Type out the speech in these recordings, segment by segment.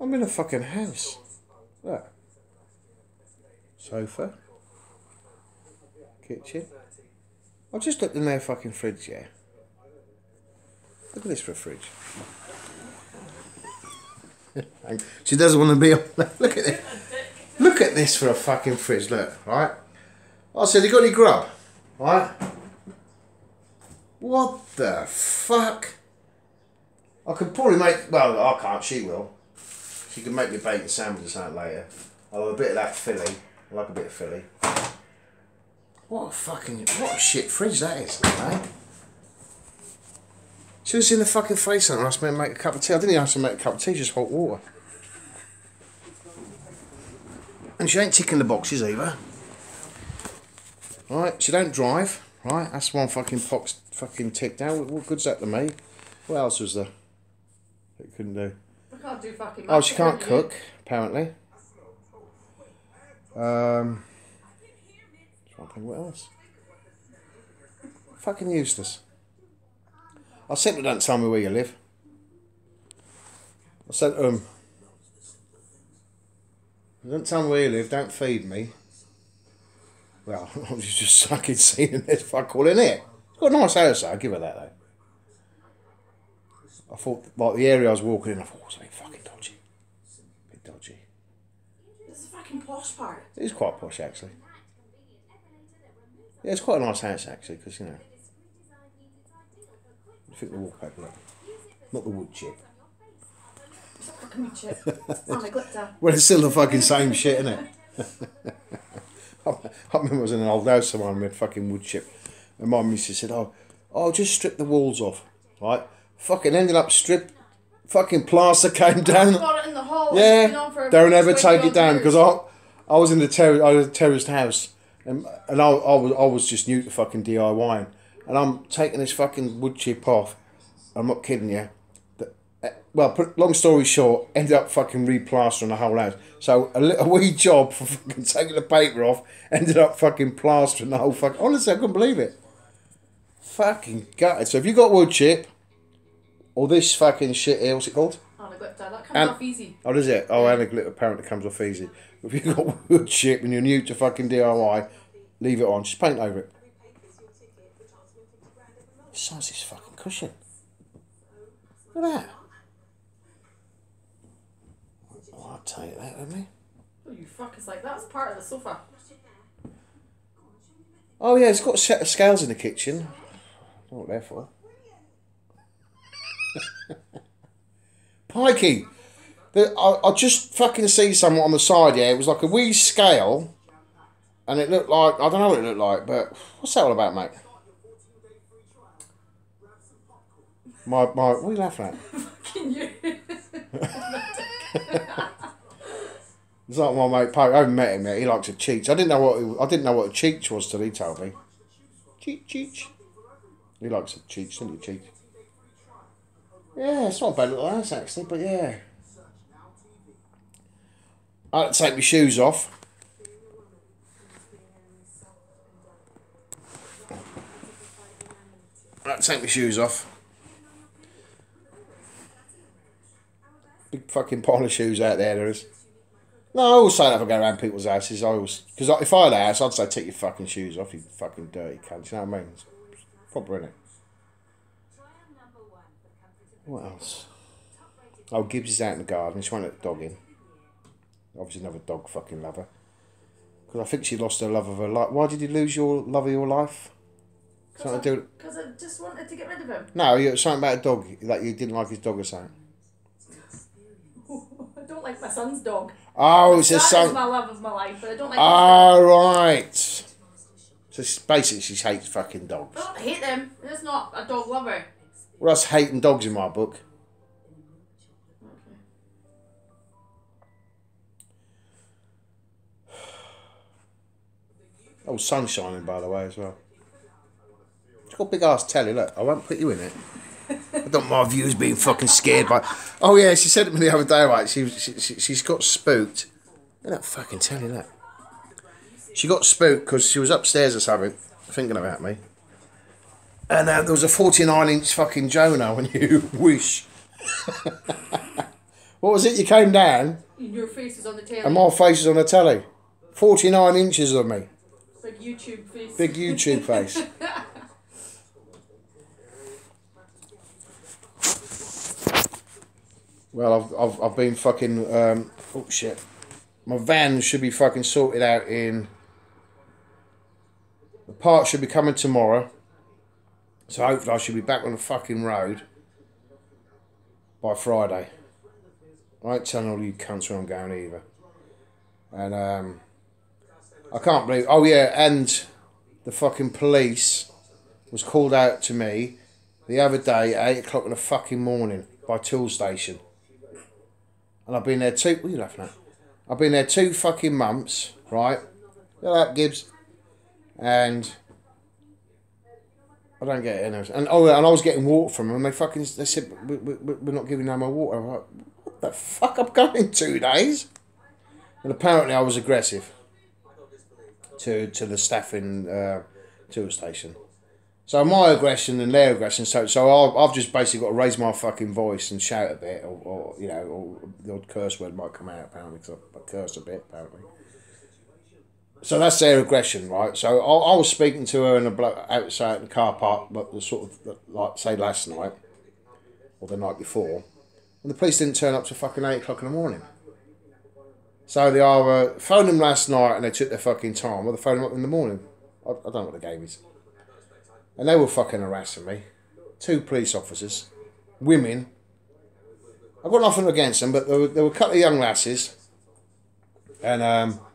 I'm in a fucking house. Look. Sofa. Kitchen. I just looked in their fucking fridge, yeah. Look at this for a fridge. she doesn't want to be on. Look at this. Look at this for a fucking fridge. Look, right. Oh, I said, "You got any grub?" Right. What the fuck? I could probably make. Well, I can't. She will. She can make me bacon sandwich or something later. I'll have a bit of that Philly. I like a bit of filly. What a fucking what a shit fridge that is, eh? She was in the fucking face and asked me to make a cup of tea. I didn't even ask her to make a cup of tea, just hot water. And she ain't ticking the boxes either. Right, she don't drive. Right, that's one fucking box fucking ticked out. What good's that to me? What else was there? It couldn't do. I can't do fucking Oh, she can't cook, apparently. Um, trying to think what else. Fucking useless. I said to don't tell me where you live. I said to um, don't tell me where you live, don't feed me. Well, I was just fucking seeing this fuck all in it. It's got a nice house, though, I'll give her that though. I thought, like the area I was walking in, I thought, oh, it's a bit fucking dodgy. bit dodgy. This a fucking posh part. It is quite posh, actually. Yeah, it's quite a nice house, actually, because, you know, I think the wallpaper, look. not the wood chip. Fucking me chip. my glitter. Well, it's still the fucking same shit, isn't it? I remember I was in an old house mine with fucking wood chip, and my missus said, "Oh, oh, just strip the walls off." Right? Fucking ended up strip, fucking plaster came down. Got it in the hall. It's been on Yeah, don't ever take it down because I, I was in the terrace, I was a terraced house, and and I, I was I was just new to fucking DIY, and I'm taking this fucking wood chip off. I'm not kidding you. The- eh, Well, put, long story short, ended up fucking replastering the whole house. So a little wee job for fucking taking the paper off, ended up fucking plastering the whole fuck. Honestly, I couldn't believe it. Fucking gutted. So if you got wood chip, or this fucking shit here, what's it called? Oh, the glitter. That comes And- off easy. Oh, does it? Oh, and a glitter apparently comes off easy. If you've got wood chip and you're new to fucking DIY, leave it on. Just paint over it. Size this fucking cushion. Look at that. Oh, I'll take that with me. Oh, you fuck. It's like, that's part of the sofa. Oh, yeah, it's got a set of scales in the kitchen. I don't know what they're for. Pikey! The, I, I just fucking see someone on the side, yeah. It was like a wee scale, and it looked like I don't know what it looked like, but what's that all about, mate? My my, what are you laughing at? Can you? It's like my mate Poke. I haven't met him yet. He likes a cheech. I didn't know what he- I didn't know what a cheech was till he told me. Cheech cheech. He likes a cheech, doesn't he? Cheech. Yeah, it's not a bad little house actually, but yeah. I had to take my shoes off. I had to take my shoes off. Big fucking pile of shoes out there, there is. No, I always say that if I go around people's houses. I always because if I had a house, I'd say take your fucking shoes off, you fucking dirty cunt. You know what I mean? It's proper, innit? What else? Oh, Gibbs is out in the garden. She won't let the dog in. Obviously, another dog fucking lover. Because I think she lost her love of her life. Why did you lose your love of your life? Something to do. Because I just wanted to get rid of him. No, you something about a dog that you didn't like his dog or something. I don't like my son's dog. Oh, it's a That is son. my love of my life, but I don't like Ah, right. So basically, she hates fucking dogs. I don't hate them. It's not a dog lover. Well, that's hating dogs in my book. Oh, sun's shining, by the way, as well. It's got a big ass telly, look. I won't put you in it. I don't mind views being fucking scared by. Oh, yeah, she said to me the other day, right? She, she, she, she's got spooked. Look at that fucking telly, look. She got spooked because she was upstairs or something, thinking about me. And uh, there was a 49 inch fucking Jonah when you wish. What was it? You came down Your face is on the tail. and my face is on the telly. 49 inches of me. Big YouTube face. Big YouTube face. Well, I've, I've, I've been fucking. Um, oh shit. My van should be fucking sorted out in. The part should be coming tomorrow. So hopefully I should be back on the fucking road by Friday. I ain't telling all you cunts where I'm going either. And um, I can't believe. Oh yeah, and the fucking police was called out to me the other day at eight o'clock in the fucking morning by Toolstation. And I've been there two. What are you laughing at? I've been there two fucking months, right? At that, Gibbs. And I don't get it. And, oh, and I was getting water from them, and they fucking they said we, we, we're not giving no more water. I'm like, what the fuck? I'm going two days. And apparently, I was aggressive to to the staff in uh, Toolstation. So my aggression and their aggression. So so I've, I've just basically got to raise my fucking voice and shout a bit, or, or you know, or the odd curse word might come out apparently because I, I curse a bit apparently. So that's their aggression, right? So I, I was speaking to her in a blo- outside the car park, but the sort of like say last night or the night before, and the police didn't turn up till fucking eight o'clock in the morning. So they either phoned them last night and they took their fucking time, or they phoned them up in the morning. I, I don't know what the game is. And they were fucking harassing me. Two police officers, women. I've got nothing against them, but there were, there were a couple of young lasses. And um, uh,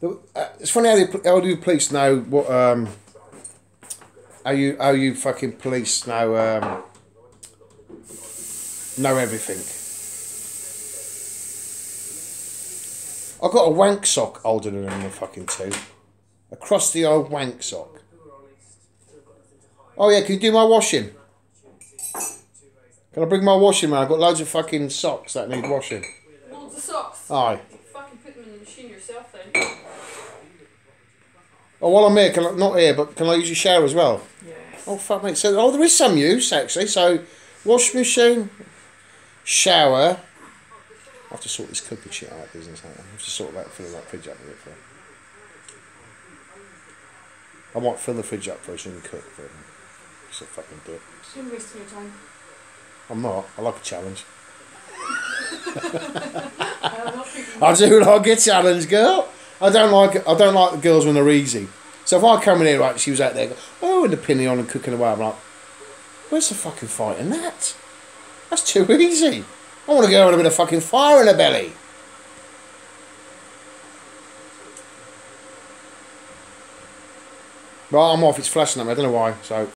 it's funny how, the, how do police know what um, how you how you fucking police know um, know everything. I've got a wank sock older than the fucking two. Across the old wank sock. Oh yeah, can you do my washing? Can I bring my washing man? I've got loads of fucking socks that need washing. Loads of socks. Aye. Fucking put them in the machine yourself then. Oh, while I'm here, can I, not here, but can I use your shower as well? Yeah. Oh fuck mate. So oh, there is some use actually. So, wash machine, shower. I have to sort this cooking shit out business out. I have to sort that fill that fridge up a bit for. I might fill the fridge up first and cook for them. Just a fucking do it. You're wasting your time. I'm not. I like a challenge. I'm not picking I do like a challenge, girl. I don't like I don't like the girls when they're easy. So if I come in here, right, she was out there, oh, with the pinny on and cooking away, I'm like, where's the fucking fight in that? That's too easy. I want to go with a bit of fucking fire in the belly. Right, I'm off. It's flashing at me. I don't know why. So.